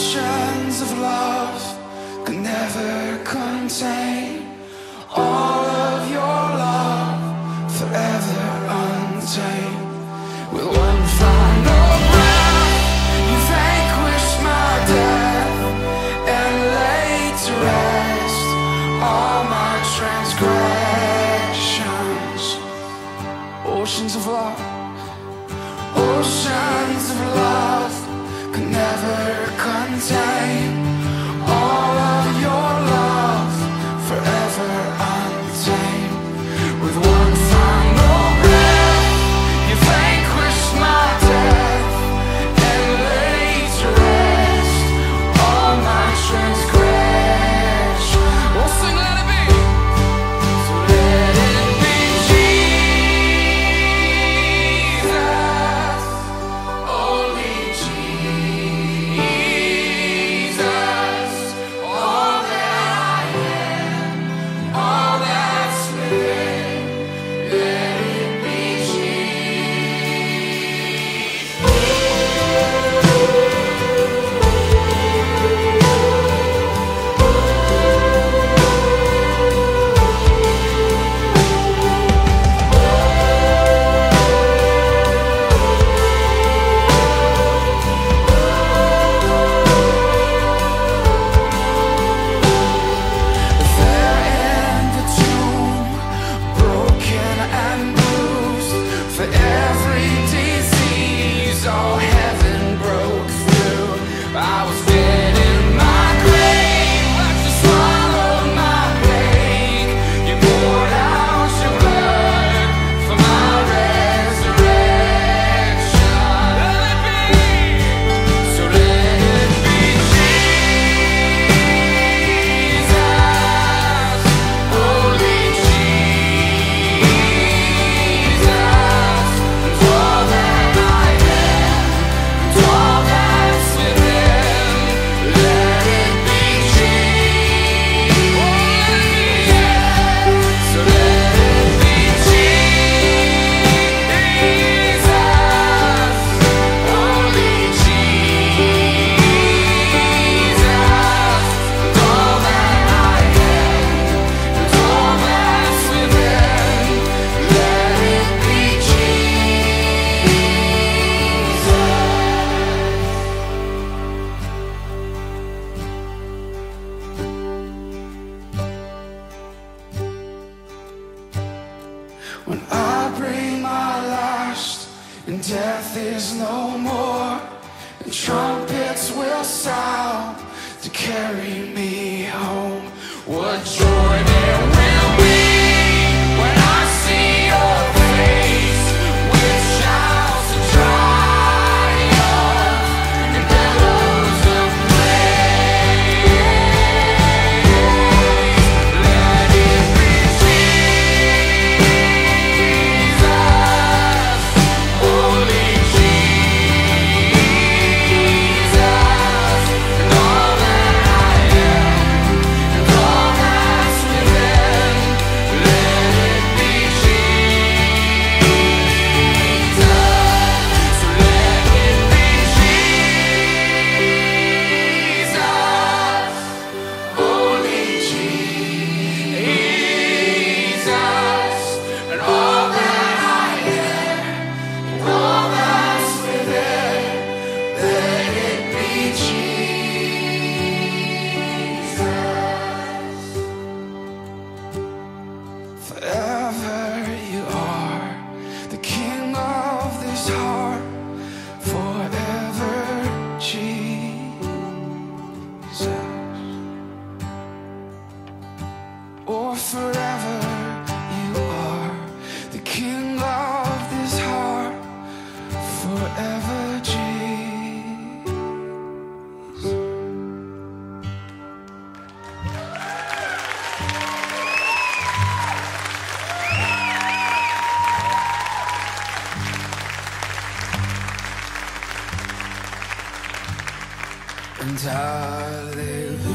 oceans of love could never contain Death is no more, and trumpets will sound to carry me home. What joy! And I live